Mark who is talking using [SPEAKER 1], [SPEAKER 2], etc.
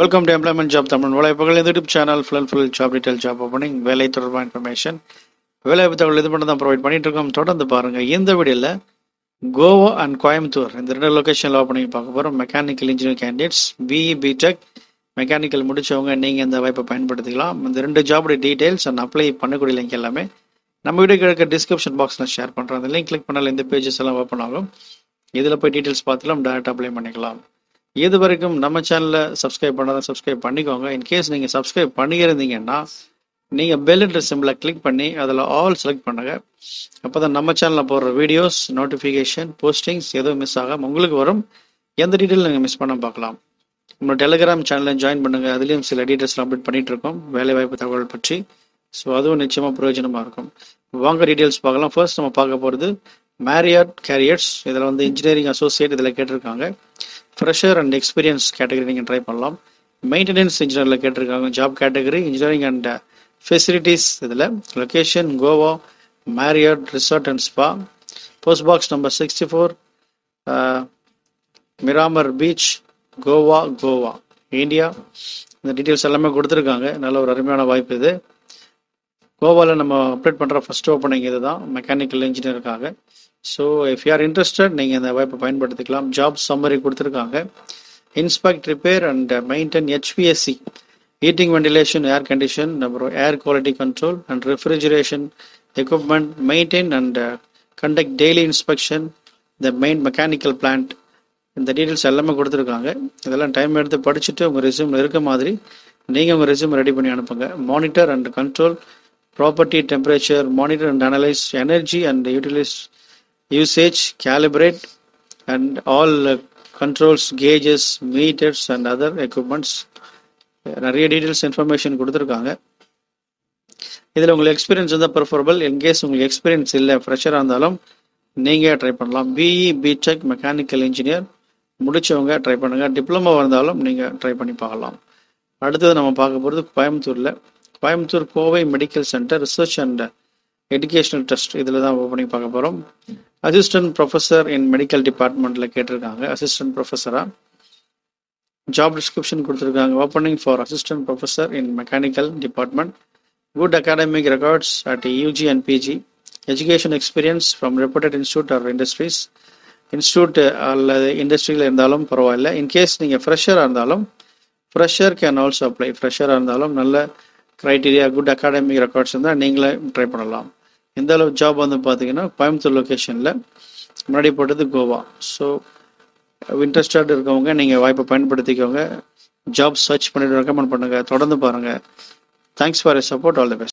[SPEAKER 1] Welcome to employment job Tamil வேலைவாய்ப்புகள் YouTube channel full and full job detail job opening வேலை தொடர்பான information வேலைவாய்ப்பு தகவல் இது மட்டும் தான் ப்ரொவைட் பண்ணிட்டு இருக்கோம். தொடர்ந்து பாருங்க. இந்த வீடியோவில் கோவா அண்ட் கோயம்புத்தூர் இந்த ரெண்டு லொகேஷனில் ஓப்பனிங் பார்க்க போகிறோம் mechanical engineer candidates BE BTech mechanical முடிச்சவங்க நீங்கள் இந்த வாய்ப்பை பயன்படுத்திக்கலாம். இந்த ரெண்டு ஜாபுடைய டீடைல்ஸ் அண்ட் அப்ளை பண்ணக்கூடிய லிங்க் எல்லாமே நம்ம வீடியோ இருக்க டிஸ்கிரிப்ஷன் பாக்ஸில் ஷேர் பண்ணுறோம் அந்த லிங்க் கிளிக் பண்ணால் இந்த பேஜஸ் எல்லாம் ஓப்பன் ஆகும். இதில் போய் டீட்டெயில்ஸ் பார்த்துலாம் டேரெக்டாக அப்ளை பண்ணிக்கலாம். இது வரைக்கும் நம்ம சேனலை சப்ஸ்கிரைப் பண்ணாத சப்ஸ்கிரைப் பண்ணிக்கோங்க. இன்கேஸ் நீங்கள் சப்ஸ்கிரைப் பண்ணியிருந்தீங்கன்னா நீங்கள் பெல் என்ற சிம்பிளை கிளிக் பண்ணி அதில் ஆல் செலக்ட் பண்ணுங்க. அப்போ தான் நம்ம சேனலில் போடுற வீடியோஸ் நோட்டிஃபிகேஷன் போஸ்டிங்ஸ் எதுவும் மிஸ் ஆகாமல் உங்களுக்கு வரும். எந்த டீட்டெயில் நீங்கள் மிஸ் பண்ண பார்க்கலாம். நம்ம டெலிகிராம் சேனலில் ஜாயின் பண்ணுங்கள் அதுலேயும் சில டீட்டெயில்ஸ் அப்டேட் பண்ணிகிட்டு இருக்கோம். வேலைவாய்ப்பு தகவல் பற்றி. ஸோ அதுவும் நிச்சயமாக பிரயோஜனமாக இருக்கும். வாங்க டீட்டெயில்ஸ் பார்க்கலாம். ஃபர்ஸ்ட் நம்ம பார்க்க போகிறது மேரியட் கேரியர்ஸ் இதில் வந்து இன்ஜினியரிங் அசோசியேட் இதில் கேட்டிருக்காங்க. ஃப்ரெஷர் அண்ட் எக்ஸ்பீரியன்ஸ் கேட்டகரி நீங்கள் ட்ரை பண்ணலாம். மெயின்டெனன்ஸ் இன்ஜினியரில் கேட்டிருக்காங்க job category engineering and facilities இதில். Location Goa Marriott resort and spa post box number sixty four Miramar beach Goa Goa India இந்த டீட்டெயில்ஸ் எல்லாமே கொடுத்துருக்காங்க. நல்ல ஒரு அருமையான வாய்ப்பு இது. கோவாவில் நம்ம அப்டேட் பண்ணுற ஃபர்ஸ்ட் ஓப்பனிங் இது தான் mechanical இன்ஜினியருக்காக so if you are interested நீங்கள் இந்த வாய்ப்பை பயன்படுத்திக்கலாம். ஜாப் சம்மரி கொடுத்துருக்காங்க. Inspect repair and maintain HPSC heating ventilation air condition அப்புறம் air quality control and refrigeration equipment maintain and conduct daily inspection the main mechanical plant இந்த details எல்லாமே கொடுத்துருக்காங்க. இதெல்லாம் டைம் எடுத்து படிச்சுட்டு உங்கள் ரெசியூம் இருக்க மாதிரி நீங்கள் உங்கள் ரெசியூம் ரெடி பண்ணி அனுப்புங்க. Monitor and control property temperature monitor and analyse energy and utilise usage calibrate and all controls gauges meters and other equipments நிறைய டீட்டெயில்ஸ் இன்ஃபர்மேஷன் கொடுத்துருக்காங்க. இதில் உங்களுக்கு எக்ஸ்பீரியன்ஸ் இருந்தால் ப்ரிஃபரபிள் இன்கேஸ் உங்களுக்கு எக்ஸ்பீரியன்ஸ் இல்லை ஃப்ரெஷராக இருந்தாலும் நீங்கள் ட்ரை பண்ணலாம். பிஇ பிடெக் மெக்கானிக்கல் இன்ஜினியர் முடித்தவங்க ட்ரை பண்ணுங்கள் டிப்ளமோ இருந்தாலும் நீங்கள் ட்ரை பண்ணி பார்க்கலாம். அடுத்தது நம்ம பார்க்க போகிறது கோயம்புத்தூரில். Coimbatore Kovai medical centre research and educational trust இதில் தான் ஓப்பனிங் பார்க்க போகிறோம் அசிஸ்டன்ட் ப்ரொஃபஸர் இன் மெடிக்கல் டிபார்ட்மெண்ட்டில் கேட்டிருக்காங்க. அசிஸ்டன்ட் ப்ரொஃபஸராக ஜாப் டிஸ்கிரிப்ஷன் கொடுத்துருக்காங்க. Opening for assistant professor in mechanical department good academic records at UG and PG education experience from reputed institute or industries institute அல்லது இண்டஸ்ட்ரியில் இருந்தாலும் பரவாயில்ல. இன்கேஸ் நீங்கள் ஃப்ரெஷராக இருந்தாலும் ஃப்ரெஷர் கேன் ஆல்சோ அப்ளை ஃப்ரெஷராக இருந்தாலும் நல்ல க்ரைட்டீரியா குட் அகாடமிக் ரெக்கார்ட்ஸ் இருந்தால் நீங்களே ட்ரை பண்ணலாம். எந்த அளவு ஜாப் வந்து பார்த்தீங்கன்னா கோயம்புத்தூர் லொக்கேஷனில் முன்னாடி போட்டது கோவா. ஸோ இன்ட்ரெஸ்டட் இருக்கவங்க நீங்கள் வாய்ப்பை பயன்படுத்திக்கோங்க. ஜாப் சர்ச் பண்ணிட்டு ரெக்கமெண்ட் பண்ணுங்கள் தொடர்ந்து பாருங்கள் thanks for support all the best